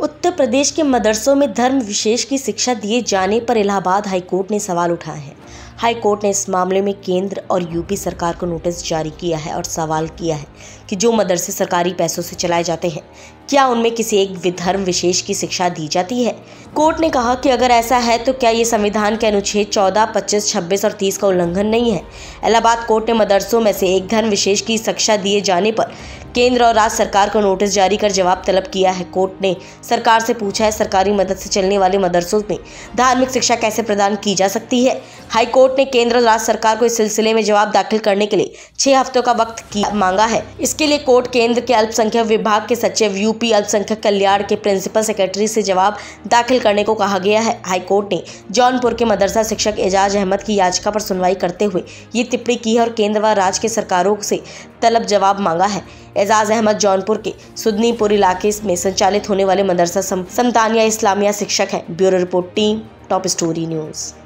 उत्तर प्रदेश के मदरसों में धर्म विशेष की शिक्षा दिए जाने पर इलाहाबाद हाईकोर्ट ने सवाल उठाए हैं। हाईकोर्ट ने इस मामले में केंद्र और यूपी सरकार को नोटिस जारी किया है और सवाल किया है कि जो मदरसे सरकारी पैसों से चलाए जाते हैं क्या उनमें किसी एक धर्म विशेष की शिक्षा दी जाती है? कोर्ट ने कहा कि अगर ऐसा है तो क्या ये संविधान के अनुच्छेद 14, 25, 26 और 30 का उल्लंघन नहीं है? इलाहाबाद कोर्ट ने मदरसों में से एक धर्म विशेष की शिक्षा दिए जाने पर केंद्र और राज्य सरकार को नोटिस जारी कर जवाब तलब किया है। कोर्ट ने सरकार से पूछा है सरकारी मदद से चलने वाले मदरसों में धार्मिक शिक्षा कैसे प्रदान की जा सकती है? हाईकोर्ट ने केंद्र राज्य सरकार को इस सिलसिले में जवाब दाखिल करने के लिए छह हफ्तों का वक्त की मांगा है। इसके लिए कोर्ट केंद्र के अल्पसंख्यक विभाग के सचिव, यूपी अल्पसंख्यक कल्याण के प्रिंसिपल सेक्रेटरी से जवाब दाखिल करने को कहा गया है। हाईकोर्ट ने जौनपुर के मदरसा शिक्षक एजाज अहमद की याचिका पर सुनवाई करते हुए ये टिप्पणी की है और केंद्र व राज्य के सरकारों से तलब जवाब मांगा है। एजाज अहमद जौनपुर के सुदनीपुर इलाके में संचालित होने वाले मदरसा समतानिया इस्लामिया शिक्षक हैं। Bureau report team, top story news.